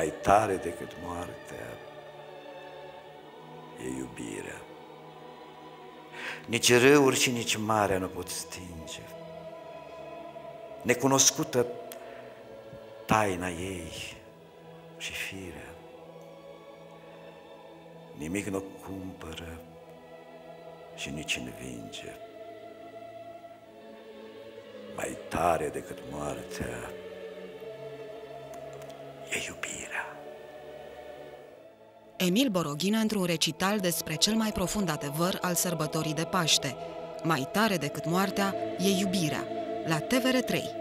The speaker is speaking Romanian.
mai tare decât moartea, e iubirea. Nici râuri și nici marea nu pot stinge. Necunoscută taina ei și firea. Nimic nu cumpără și nici învinge. Mai tare decât moartea Emil Boroghină într-un recital despre cel mai profund adevăr al sărbătorii de Paște. Mai tare decât moartea e iubirea. La TVR3.